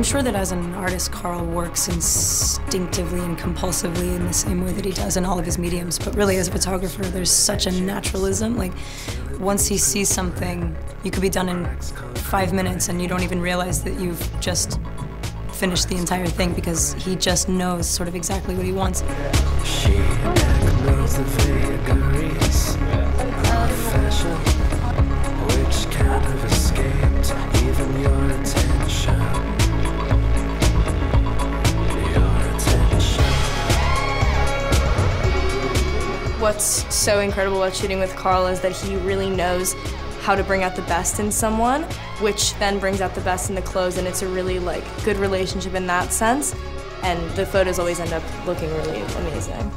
I'm sure that as an artist, Karl works instinctively and compulsively in the same way that he does in all of his mediums. But really, as a photographer, there's such a naturalism. Like, once he sees something, you could be done in five minutes and you don't even realize that you've just finished the entire thing because he just knows sort of exactly what he wants. What's so incredible about shooting with Karl is that he really knows how to bring out the best in someone, which then brings out the best in the clothes, and it's a really like good relationship in that sense. And the photos always end up looking really amazing.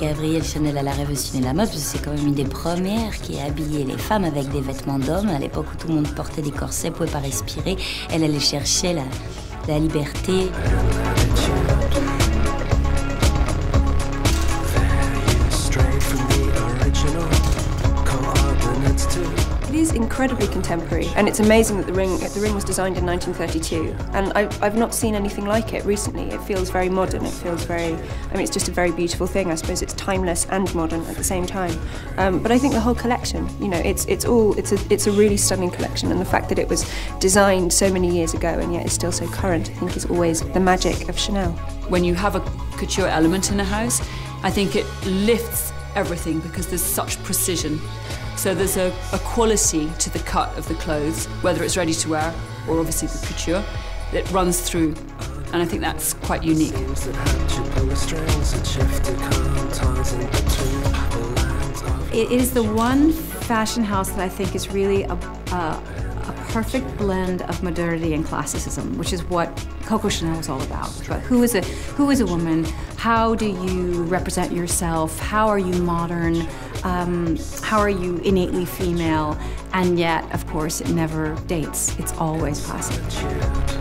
Gabrielle Chanel, elle a révolutionné la mode, c'est quand même une des premières qui a habillé les femmes avec des vêtements d'hommes. À l'époque où tout le monde portait des corsets, pouvait pas respirer, elle allait chercher la, la liberté. Is incredibly contemporary, and it's amazing that the ring the ring was designed in 1932, and I, I've not seen anything like it recently. It feels very modern. It feels very, I mean, it's just a very beautiful thing. I suppose it's timeless and modern at the same time. Um, but I think the whole collection, you know, it's it's all it's a it's a really stunning collection, and the fact that it was designed so many years ago and yet is still so current, I think, is always the magic of Chanel. When you have a couture element in a house, I think it lifts everything because there's such precision. So there's a, a quality to the cut of the clothes, whether it's ready to wear or obviously the couture, that runs through. And I think that's quite unique. It is the one fashion house that I think is really a, a, a perfect blend of modernity and classicism, which is what Coco Chanel is all about. But who is a who is a woman? How do you represent yourself? How are you modern? Um, how are you innately female? And yet, of course, it never dates. It's always classic.